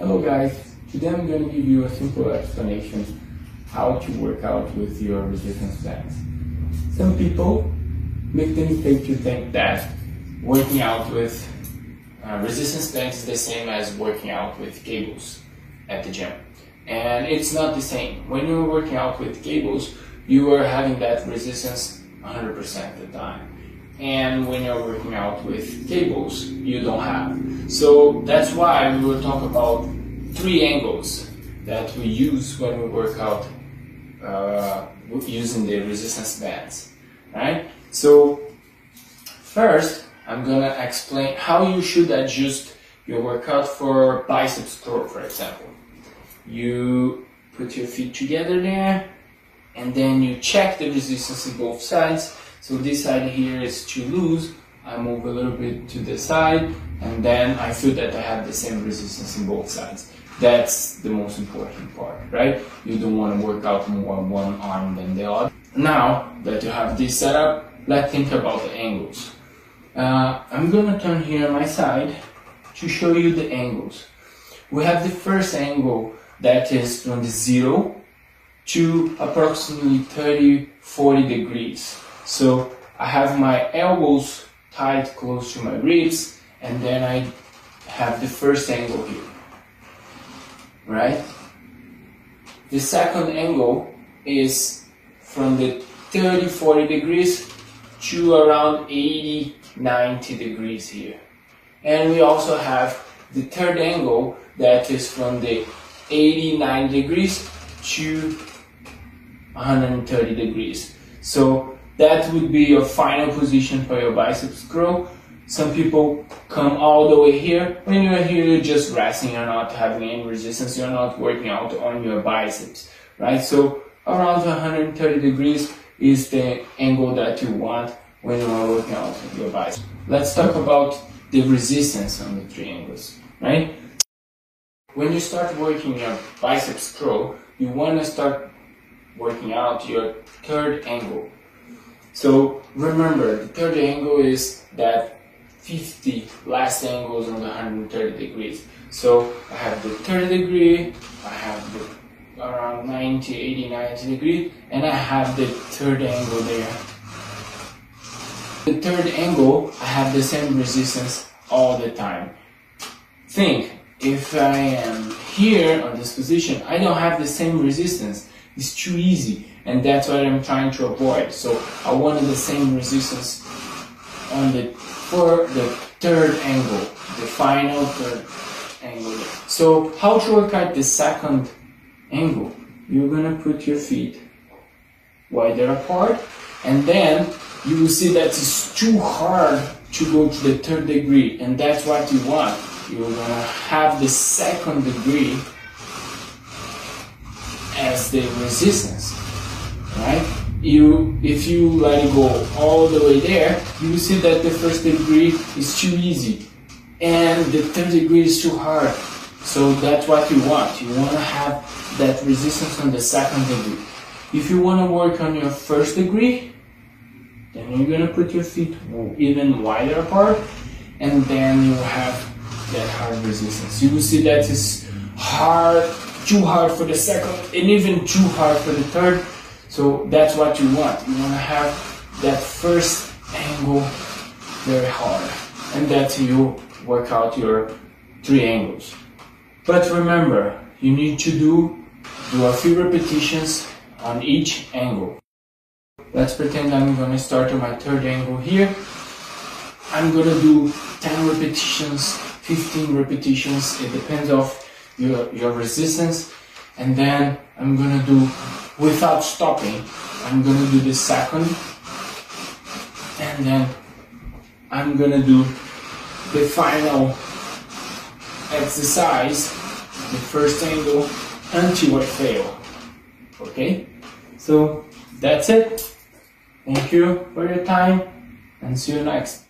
Hello guys, today I'm going to give you a simple explanation how to work out with your resistance bands. Some people make the mistake to think that working out with uh, resistance bands is the same as working out with cables at the gym. And it's not the same. When you're working out with cables, you are having that resistance 100% of the time and when you're working out with cables, you don't have. So that's why we will talk about three angles that we use when we work out uh, using the resistance bands, right? So first, I'm gonna explain how you should adjust your workout for biceps curl, for example. You put your feet together there, and then you check the resistance in both sides so this side here is too loose. I move a little bit to the side and then I feel that I have the same resistance in both sides. That's the most important part, right? You don't want to work out more one arm than the other. Now that you have this setup, let's think about the angles. Uh, I'm gonna turn here on my side to show you the angles. We have the first angle that is from the zero to approximately 30, 40 degrees. So I have my elbows tight close to my ribs and then I have the first angle here, right? The second angle is from the 30, 40 degrees to around 80, 90 degrees here. And we also have the third angle that is from the 89 degrees to 130 degrees. So that would be your final position for your biceps curl. Some people come all the way here. When you're here, you're just resting, you're not having any resistance, you're not working out on your biceps, right? So around 130 degrees is the angle that you want when you are working out your biceps. Let's talk about the resistance on the three angles, right? When you start working your biceps curl, you want to start working out your third angle. So remember, the third angle is that 50 last angles on the 130 degrees. So I have the 30 degree, I have the around 90, 80, 90 degree, and I have the third angle there. The third angle, I have the same resistance all the time. Think, if I am here on this position, I don't have the same resistance. It's too easy and that's what I'm trying to avoid. So I wanted the same resistance on the for the third angle, the final third angle. So how to work out the second angle? You're gonna put your feet wider apart and then you will see that it's too hard to go to the third degree and that's what you want. You're gonna have the second degree as the resistance right? You, if you let it go all the way there, you will see that the first degree is too easy and the third degree is too hard. So that's what you want. You want to have that resistance on the second degree. If you want to work on your first degree, then you're going to put your feet even wider apart and then you have that hard resistance. You will see that it's hard, too hard for the second and even too hard for the third so that's what you want. You want to have that first angle very hard. And that you work out your three angles. But remember, you need to do, do a few repetitions on each angle. Let's pretend I'm going to start on my third angle here. I'm going to do 10 repetitions, 15 repetitions. It depends of your, your resistance. And then I'm to do without stopping. I'm gonna do the second and then I'm gonna do the final exercise, the first angle until I fail. Okay? So that's it. Thank you for your time and see you next.